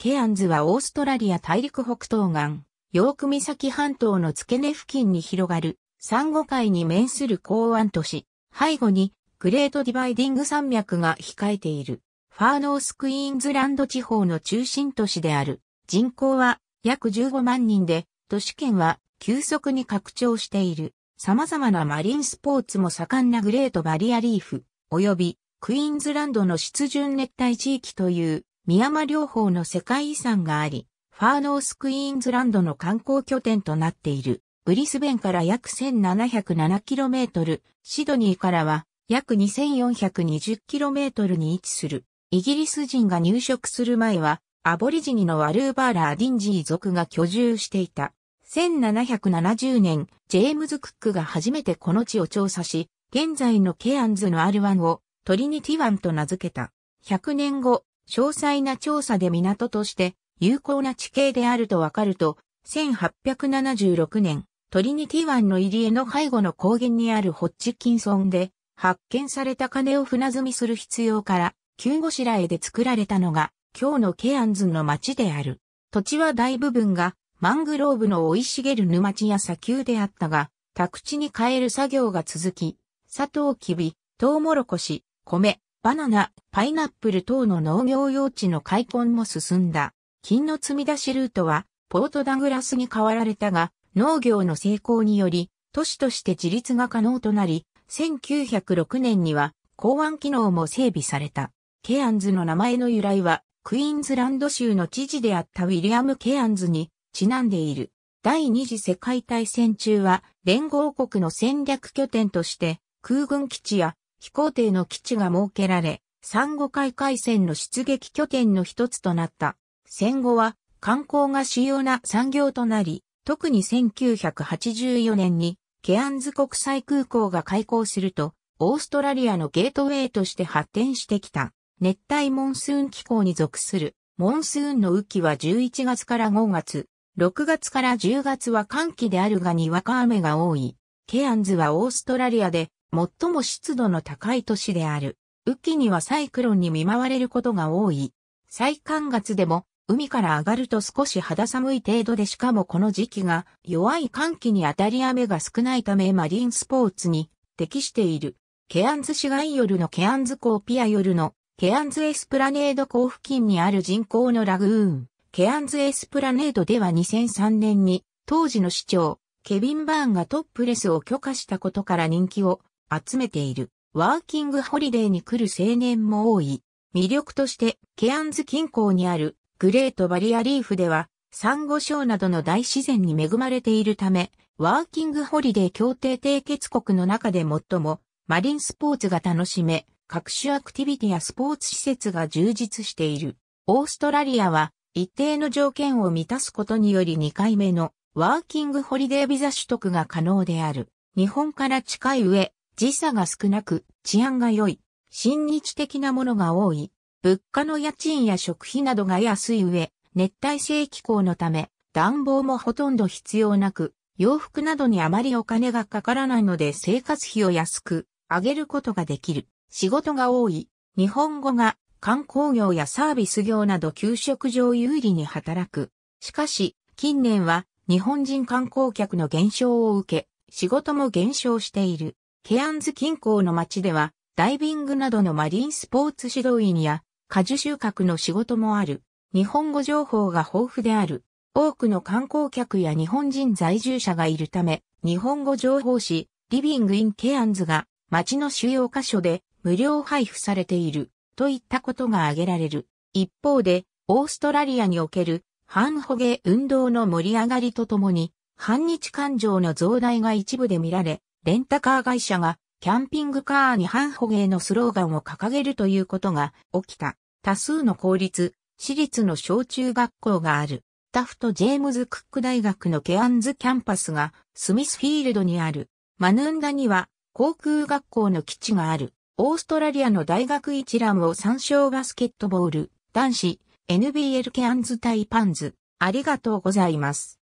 ケアンズはオーストラリア大陸北東岸、ヨーク岬半島の付け根付近に広がる、サンゴ海に面する港湾都市、背後にグレートディバイディング山脈が控えている、ファーノースクイーンズランド地方の中心都市である。人口は約15万人で、都市圏は急速に拡張している。様々なマリンスポーツも盛んなグレートバリアリーフ、及びクイーンズランドの湿潤熱帯地域というミヤマ両方の世界遺産があり、ファーノースクイーンズランドの観光拠点となっている。ブリスベンから約 1707km、シドニーからは約 2420km に位置する。イギリス人が入植する前は、アボリジニのワルーバーラーディンジー族が居住していた。1770年、ジェームズ・クックが初めてこの地を調査し、現在のケアンズのアルワンをトリニティ湾と名付けた。100年後、詳細な調査で港として有効な地形であるとわかると、1876年、トリニティ湾の入り江の背後の高原にあるホッチキンソンで発見された金を船積みする必要から、急ごしらえで作られたのが今日のケアンズの町である。土地は大部分がマングローブの生い茂る沼地や砂丘であったが、宅地に変える作業が続き、砂糖きび、トウモロコシ、米、バナナ、パイナップル等の農業用地の開墾も進んだ。金の積み出しルートは、ポートダグラスに変わられたが、農業の成功により、都市として自立が可能となり、1906年には港湾機能も整備された。ケアンズの名前の由来は、クイーンズランド州の知事であったウィリアム・ケアンズにちなんでいる。第二次世界大戦中は連合国の戦略拠点として空軍基地や飛行艇の基地が設けられ、産後海海戦の出撃拠点の一つとなった。戦後は観光が主要な産業となり、特に1984年にケアンズ国際空港が開港すると、オーストラリアのゲートウェイとして発展してきた。熱帯モンスーン気候に属する。モンスーンの雨季は11月から5月、6月から10月は寒気であるがにわか雨が多い。ケアンズはオーストラリアで最も湿度の高い都市である。雨季にはサイクロンに見舞われることが多い。最寒月でも海から上がると少し肌寒い程度でしかもこの時期が弱い寒気に当たり雨が少ないためマリンスポーツに適している。ケアンズ市街夜のケアンズ港ピア夜のケアンズエスプラネード港付近にある人工のラグーン。ケアンズエスプラネードでは2003年に当時の市長ケビン・バーンがトップレスを許可したことから人気を集めている。ワーキングホリデーに来る青年も多い。魅力としてケアンズ近郊にあるグレートバリアリーフでは、サンゴ礁などの大自然に恵まれているため、ワーキングホリデー協定締結国の中で最も、マリンスポーツが楽しめ、各種アクティビティやスポーツ施設が充実している。オーストラリアは、一定の条件を満たすことにより2回目のワーキングホリデービザ取得が可能である。日本から近い上、時差が少なく、治安が良い、親日的なものが多い。物価の家賃や食費などが安い上、熱帯性気候のため、暖房もほとんど必要なく、洋服などにあまりお金がかからないので生活費を安く上げることができる。仕事が多い。日本語が観光業やサービス業など給食上有利に働く。しかし、近年は日本人観光客の減少を受け、仕事も減少している。ケアンズ近郊の町では、ダイビングなどのマリンスポーツ指導員や果樹収穫の仕事もある。日本語情報が豊富である。多くの観光客や日本人在住者がいるため、日本語情報誌、リビングインケアンズが街の主要箇所で無料配布されているといったことが挙げられる。一方で、オーストラリアにおける反捕鯨運動の盛り上がりとともに、反日感情の増大が一部で見られ、レンタカー会社がキャンピングカーに反捕鯨のスローガンを掲げるということが起きた。多数の公立、私立の小中学校がある。タフト・ジェームズ・クック大学のケアンズキャンパスがスミスフィールドにある。マヌンダには航空学校の基地がある。オーストラリアの大学一覧を参照バスケットボール、男子、NBL ケアンズ対パンズ。ありがとうございます。